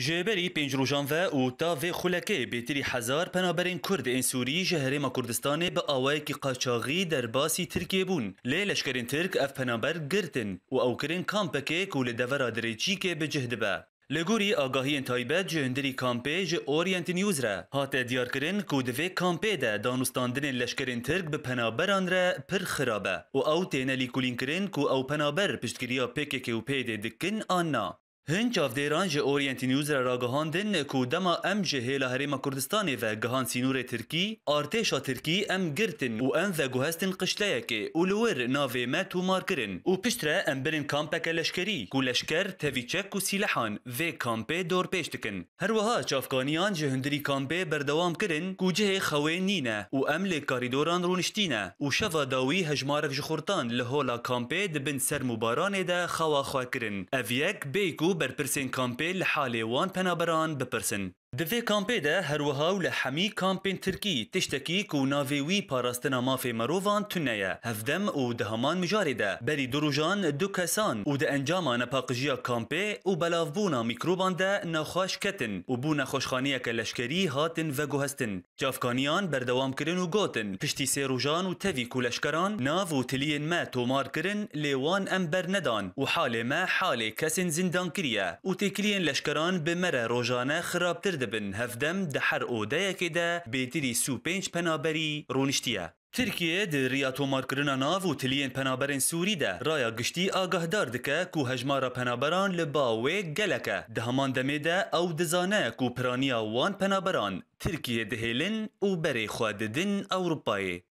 جبری پنج روژان و او تا و خلکه بیتری هزار پنابرین کرد این سوری جهرما کردستان به آوای کی قاچاغی در باسی ترکیه بون. لی لشکرین ترک اف پنابر گرتن و او کرین کامپکه کول دورا دریچی که به جهد با لگوری آگاهی تایبت جهندری کامپه ج اورینت نیوز را. هات دیار کرن کو دوی کامپه ده. دانستاندن لشکرین ترک به پنابران را پر خرابه. و او تینه لیکولین کرن کو او پنابر پشتگیریا پکه که و پیده دکن آنا هن چافدیران جه اورینتی نیوز را راگهاندن کو دما ام جه هیلا هریما کردستانی و گهان سینور ترکی آرتشا ترکی ام گرتن و ام و گوهستن قشتله که اولور ناوی ما کرن. و پشتره ام برن کامپک لشکری کو لشکر تویچک و سیلحان و کامپه دور پیش دکن هر وها چافگانیان جه هندری کامپه بردوام کرن کو جه خوین نینه و ام لی کاریدوران رونشتینه. و شفا داوی هجمارک جخورتان لهولا کامپه دبن سر مبارانه ده خوا خوا کرن. اویک بیکو برپرسین کامپی لحالی وان پنابران بپرسن دوی کامپی ده هروها و لحمی کامپین ترکی تشتکی کو ناوی وی پاراستنا مافی مروفان تنیه هفدم و دهمان مجاری ده بری دروجان دو کسان و ده انجاما نپاقجیا کامپی و بلافبونا میکروبان ده نخواش کتن و بونا خوشخانیه که لشکری هاتن و گوهستن جافکانیان بردوام کرن و گوتن پشتی سی روجان و توی کو لشکران ناو و تلین ما تومار کرن لیوان امبر ندان و حال ما حال کسین زندان کریه و تکلین لشکران بمره روجانه خرابتر دبن هفدم ده هر ئۆدەیەکێ ده بێتری سو پێنج پەنابەری ڕۆنیشتیە. ترکیه د ریاتو مارکرنا ناو و تلین پنابرین سوری ده. رایا گشتی آگاهدار دکه کو هجمارا پنابران لباوه گلکه. ده همان دمه أو دزانه کو پرانیا وان پنابران. ترکیه دهیلن و بری خواددن اوروپای.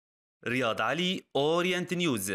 ریاض علي اورينت نيوز